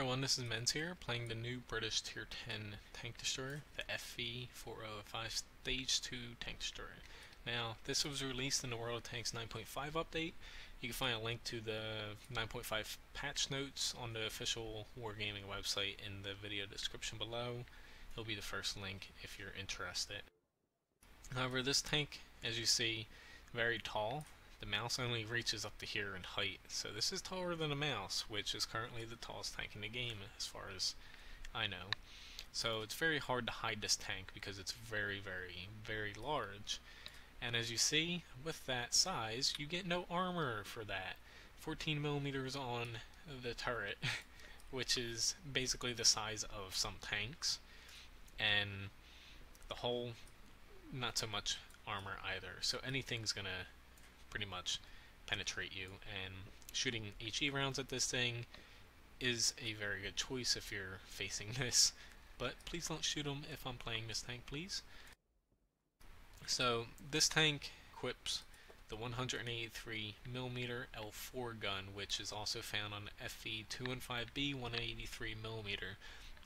Everyone, this is Menz here, playing the new British Tier 10 tank destroyer, the FV-4005 Stage 2 tank destroyer. Now, this was released in the World of Tanks 9.5 update. You can find a link to the 9.5 patch notes on the official Wargaming website in the video description below. It'll be the first link if you're interested. However, this tank, as you see, very tall, the Maus only reaches up to here in height, so this is taller than a Maus, which is currently the tallest tank in the game as far as I know. So it's very hard to hide this tank because it's very, very, very large. And as you see, with that size, you get no armor for that. 14 millimeters on the turret, which is basically the size of some tanks. And the hull, not so much armor either. So anything's gonna pretty much penetrate you. And shooting HE rounds at this thing is a very good choice if you're facing this. But please don't shoot them if I'm playing this tank, please. So this tank equips the 183 millimeter L4 gun, which is also found on FV 215B 183 millimeter.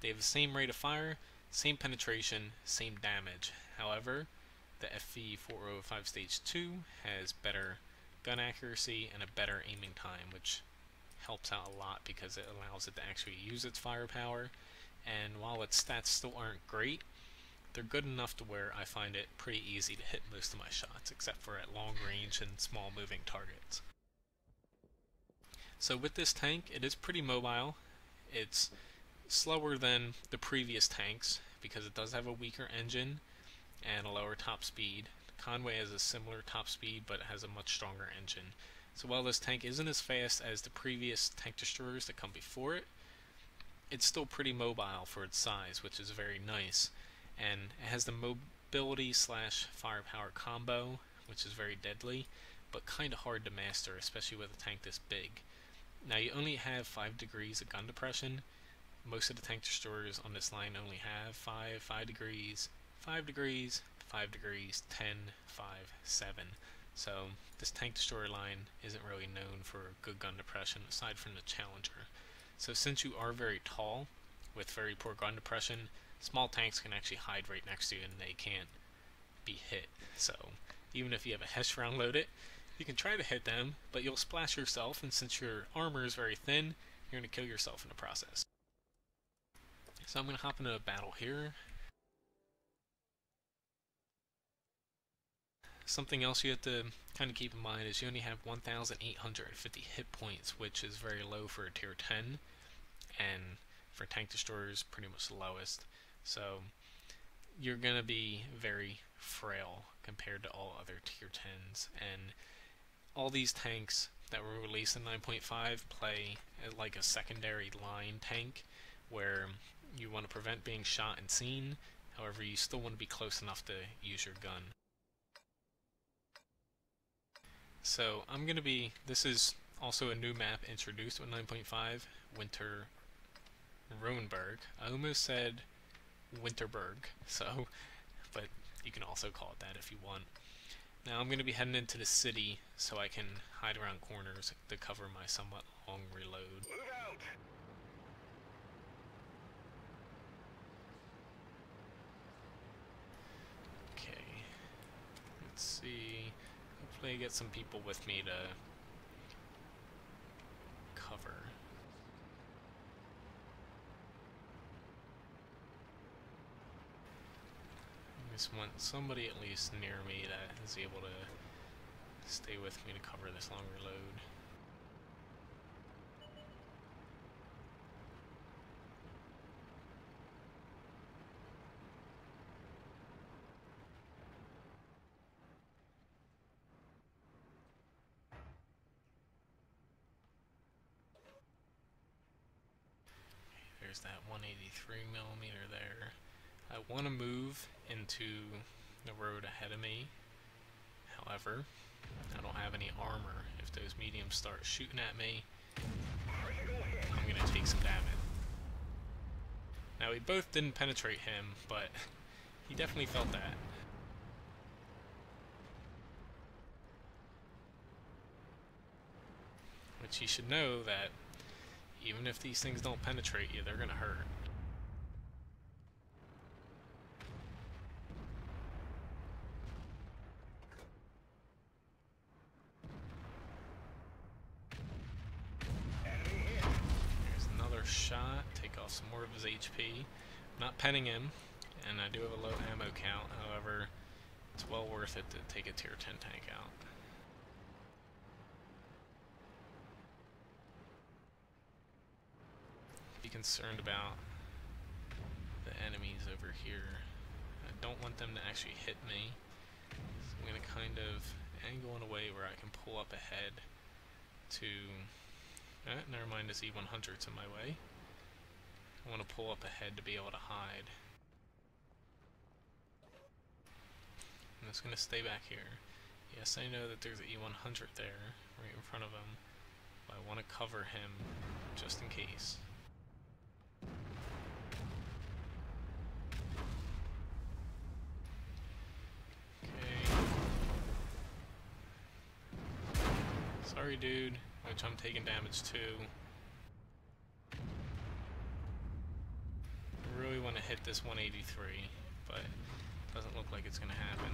They have the same rate of fire, same penetration, same damage. However, the FV4005 Stage 2 has better gun accuracy and a better aiming time, which helps out a lot because it allows it to actually use its firepower. And while its stats still aren't great, they're good enough to where I find it pretty easy to hit most of my shots, except for at long range and small moving targets. So with this tank, it is pretty mobile. It's slower than the previous tanks because it does have a weaker engine and a lower top speed. Conway has a similar top speed but has a much stronger engine. So while this tank isn't as fast as the previous tank destroyers that come before it, it's still pretty mobile for its size, which is very nice. And it has the mobility slash firepower combo, which is very deadly, but kind of hard to master, especially with a tank this big. Now you only have 5 degrees of gun depression. Most of the tank destroyers on this line only have 5, 5 degrees, 5 degrees, 5 degrees, 10, 5, 7. So this tank destroyer line isn't really known for good gun depression aside from the Challenger. So since you are very tall with very poor gun depression, small tanks can actually hide right next to you and they can't be hit. So even if you have a HESH round loaded, you can try to hit them, but you'll splash yourself and since your armor is very thin, you're going to kill yourself in the process. So I'm going to hop into a battle here. Something else you have to kind of keep in mind is you only have 1,850 hit points, which is very low for a tier 10, and for tank destroyers, pretty much the lowest. So you're going to be very frail compared to all other tier 10s, and all these tanks that were released in 9.5 play uh, like a secondary line tank, where you want to prevent being shot and seen, however you still want to be close enough to use your gun. So I'm going to be, this is also a new map introduced with 9.5, Winter Ruinberg. I almost said Winterberg, so, but you can also call it that if you want. Now I'm going to be heading into the city so I can hide around corners to cover my somewhat long reload. Okay, let's see. Get some people with me to cover. I just want somebody at least near me that is able to stay with me to cover this longer reload. There's that 183 millimeter there. I want to move into the road ahead of me. However, I don't have any armor. If those mediums start shooting at me, I'm going to take some damage. Now, we both didn't penetrate him, but he definitely felt that. Which he should know that Even if these things don't penetrate you, they're gonna hurt. There's another shot, take off some more of his HP. not penning him, and I do have a low ammo count, however, it's well worth it to take a tier 10 tank out. Be concerned about the enemies over here. I don't want them to actually hit me. So I'm going to kind of angle in a way where I can pull up ahead to... Eh, never mind, this E100's in my way. I want to pull up ahead to be able to hide. I'm just going to stay back here. Yes, I know that there's an E100 there, right in front of him, but I want to cover him just in case. Okay. Sorry, dude, which I'm taking damage too. I really want to hit this 183, but doesn't look like it's going to happen.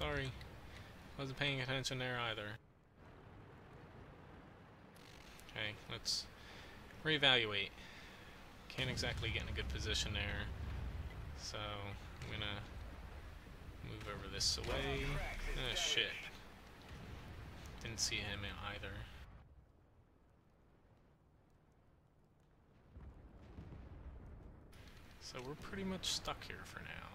Sorry. Wasn't paying attention there either. Okay, let's reevaluate. Can't exactly get in a good position there. So, I'm gonna move over this away. Oh ah, shit. Didn't see him either. So we're pretty much stuck here for now.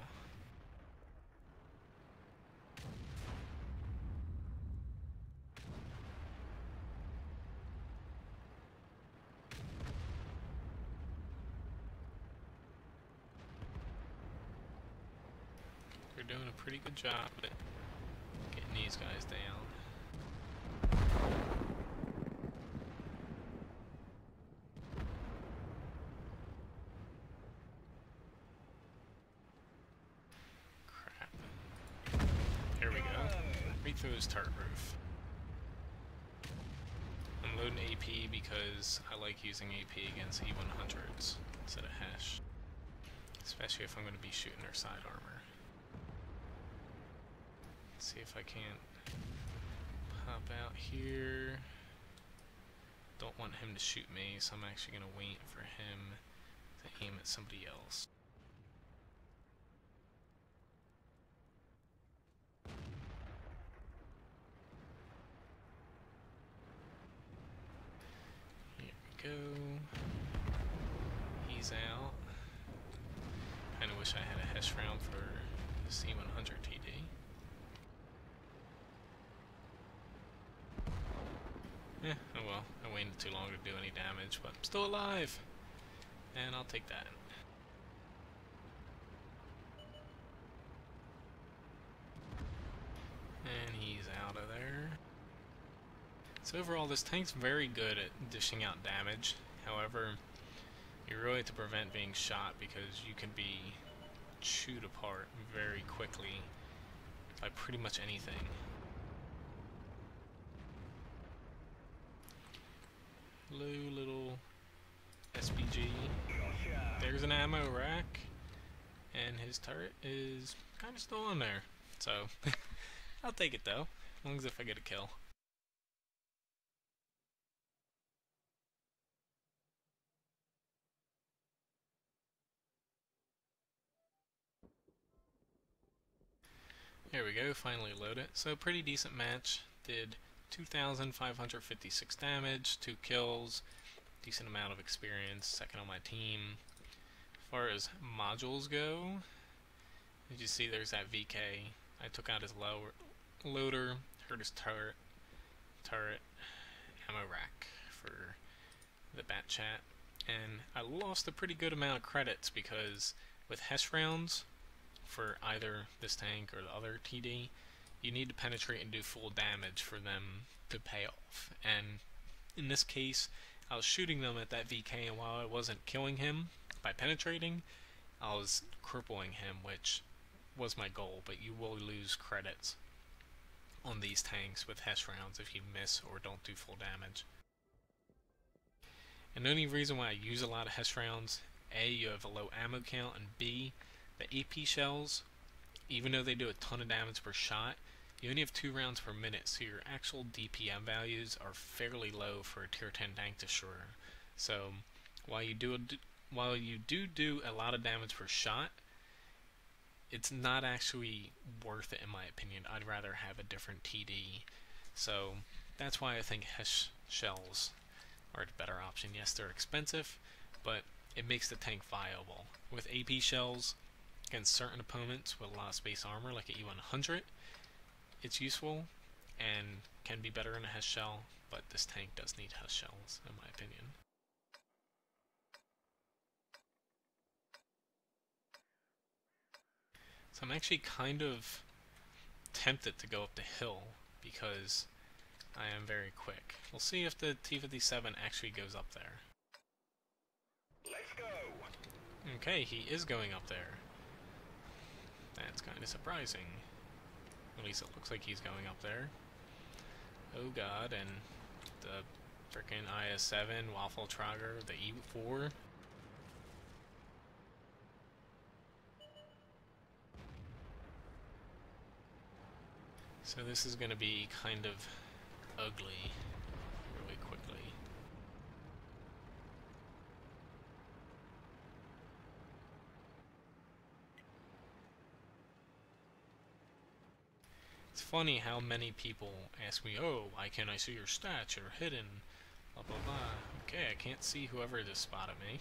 They're doing a pretty good job at getting these guys down. Crap. Here we go. Right through his turret roof. I'm loading AP because I like using AP against E100s instead of HESH. Especially if I'm going to be shooting their side armor see if I can't pop out here. Don't want him to shoot me, so I'm actually going to wait for him to aim at somebody else. Here we go. He's out. Kinda wish I had a HESH round for the E100 TD. Eh, oh well. I waited too long to do any damage, but I'm still alive! And I'll take that. And he's out of there. Overall, this tank's very good at dishing out damage. However, you really have to prevent being shot because you can be chewed apart very quickly by pretty much anything. Low little SPG. There's an ammo rack, and his turret is kind of still in there. So, I'll take it though, as long as if I get a kill. There we go, finally load it. So pretty decent match. Did 2,556 damage, 2 kills, decent amount of experience, second on my team. As far as modules go, as you see there's that VK. I took out his lower loader, hurt his turret, turret, ammo rack for the bat chat, and I lost a pretty good amount of credits because with HESH rounds, for either this tank or the other TD, you need to penetrate and do full damage for them to pay off. And in this case, I was shooting them at that VK, and while I wasn't killing him by penetrating, I was crippling him, which was my goal, but you will lose credits on these tanks with HESH rounds if you miss or don't do full damage. And the only reason why I use a lot of HESH rounds, A, you have a low ammo count, and B, the AP shells, even though they do a ton of damage per shot, you only have two rounds per minute, so your actual DPM values are fairly low for a tier 10 tank destroyer. So while you do while you do do a lot of damage per shot, it's not actually worth it in my opinion. I'd rather have a different TD. So that's why I think HESH shells are a better option. Yes, they're expensive, but it makes the tank viable. With AP shells, against certain opponents with a lot of space armor, like an E100, it's useful and can be better in a HESH shell, but this tank does need HESH shells, in my opinion. So I'm actually kind of tempted to go up the hill because I am very quick. We'll see if the T-57 actually goes up there. Let's go. Okay, he is going up there. That's kind of surprising. At least it looks like he's going up there. Oh god, and the freaking IS-7, Waffle Trager, the E4. So this is going to be kind of ugly really quickly. It's funny how many people ask me, oh, why can't I see your stats? You're hidden. Blah, blah, blah. Okay, I can't see whoever just spotted me.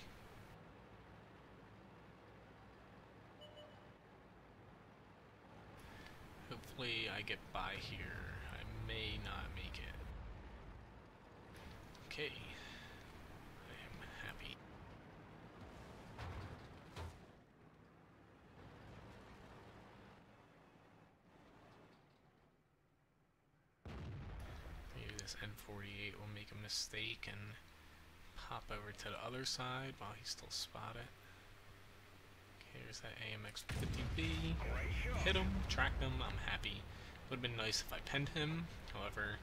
Hopefully I get by here. I may not make 48 will make a mistake and pop over to the other side while he's still spotted. Okay, here's that AMX 50B. Hit him, track him, I'm happy. Would have been nice if I pinned him, however,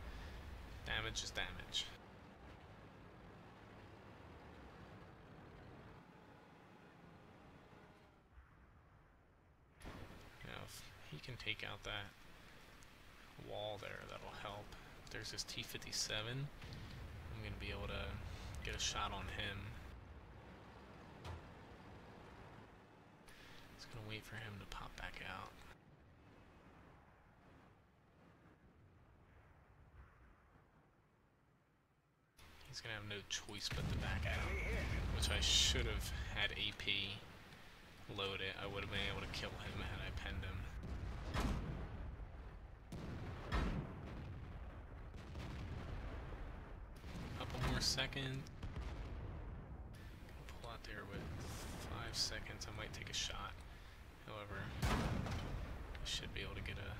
damage is damage. Now, if he can take out that wall there, that'll help. There's this T-57. I'm going to be able to get a shot on him Just gonna wait for him to pop back out. He's gonna have no choice but to back out, which I should have had AP loaded. I would have been able to kill him had I penned him. Couple more seconds. Pull out there with five seconds. I might take a shot. However, I should be able to get a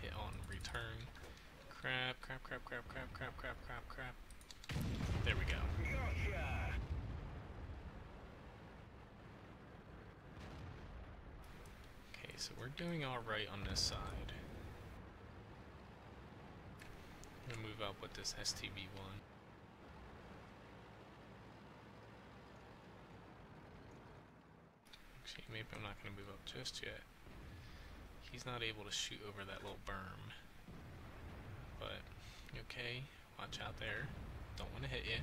hit on return. Crap, crap, crap, crap, crap, crap, crap, crap, crap. There we go. Okay, so we're doing alright on this side. I'm gonna move up with this STB-1. Actually, I'm not going to move up just yet. He's not able to shoot over that little berm. But, okay, watch out there. Don't want to hit you.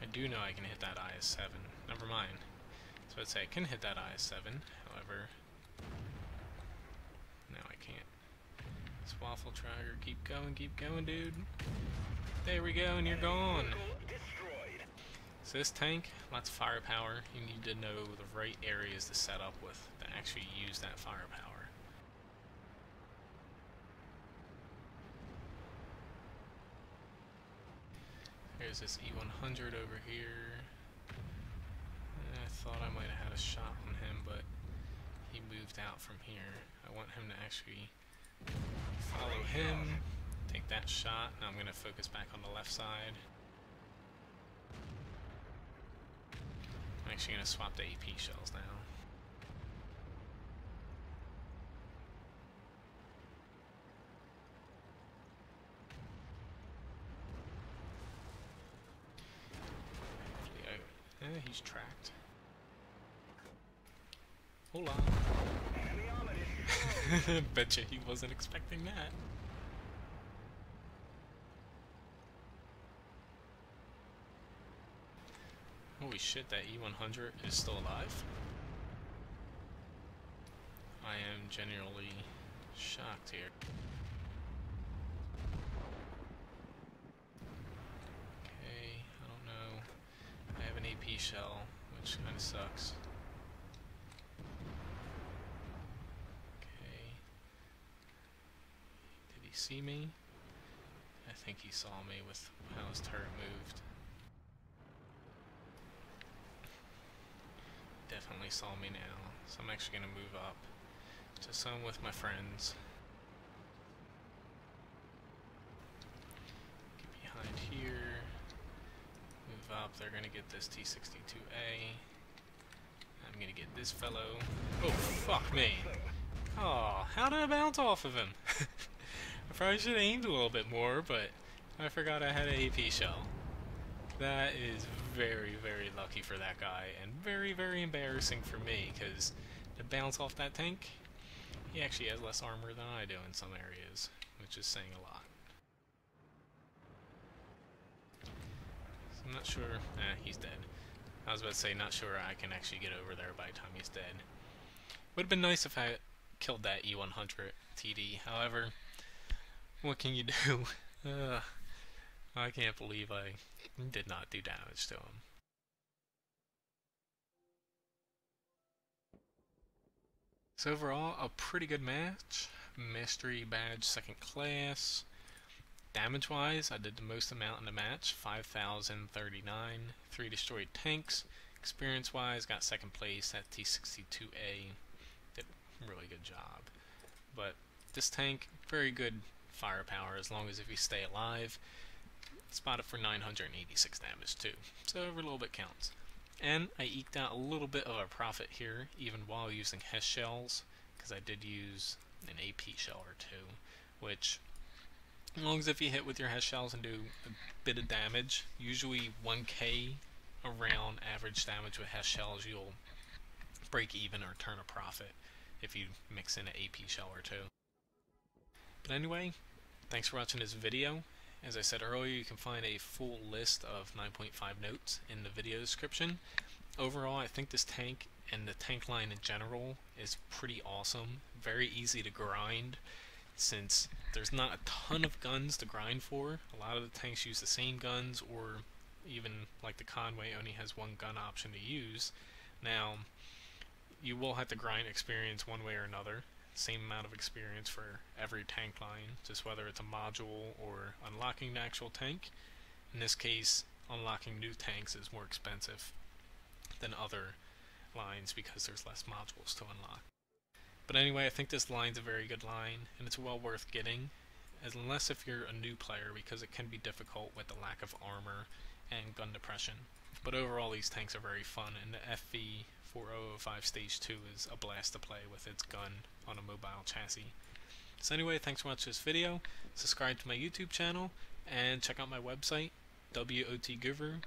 I do know I can hit that IS-7. Never mind. So I'd say I can hit that IS-7, however... No, I can't. Waffle Trigger. keep going, keep going, dude. There we go, and you're gone. So this tank, lots of firepower. You need to know the right areas to set up with to actually use that firepower. There's this E100 over here. I thought I might have had a shot on him, but he moved out from here. I want him to actually follow him. Take that shot. Now I'm going to focus back on the left side. I'm actually going to swap the AP shells now. Eh, he's tracked. Hold on. Betcha he wasn't expecting that. Holy shit, that E100 is still alive? I am genuinely shocked here. Okay, I don't know. I have an AP shell, which kinda sucks. Okay. Did he see me? I think he saw me with how his turret moved. definitely saw me now, so I'm actually going to move up to some with my friends. Get behind here, move up, they're going to get this T-62A. I'm going to get this fellow. Oh, fuck me! Oh, how did I bounce off of him? Probably should have aimed a little bit more, but I forgot I had an AP shell. That is very, very lucky for that guy, and very, very embarrassing for me, because to bounce off that tank, he actually has less armor than I do in some areas, which is saying a lot. So I'm not sure... Eh, he's dead. I was about to say, not sure I can actually get over there by the time he's dead. Would have been nice if I killed that E100 TD, however, what can you do? Uh, I can't believe I did not do damage to him. So overall, a pretty good match. Mystery badge second class. Damage-wise, I did the most amount in the match, 5,039. Three destroyed tanks. Experience-wise, got second place at T-62A. Did a really good job. But this tank, very good firepower as long as if you stay alive. Spotted for 986 damage too, so every little bit counts. And I eked out a little bit of a profit here, even while using HESH shells, because I did use an AP shell or two, which, as long as if you hit with your HESH shells and do a bit of damage, usually 1k around average damage with HESH shells, you'll break even or turn a profit if you mix in an AP shell or two. But anyway, thanks for watching this video. As I said earlier, you can find a full list of 9.5 notes in the video description. Overall, I think this tank and the tank line in general is pretty awesome. Very easy to grind since there's not a ton of guns to grind for. A lot of the tanks use the same guns or even like the Conway only has one gun option to use. Now, you will have to grind experience one way or another same amount of experience for every tank line, just whether it's a module or unlocking the actual tank. In this case, unlocking new tanks is more expensive than other lines because there's less modules to unlock. But anyway, I think this line's a very good line, and it's well worth getting, unless if you're a new player, because it can be difficult with the lack of armor and gun depression. But overall, these tanks are very fun, and the FV 4005 Stage 2 is a blast to play with its gun on a mobile chassis. So anyway, thanks for watching this video, subscribe to my YouTube channel, and check out my website, wotguru.com.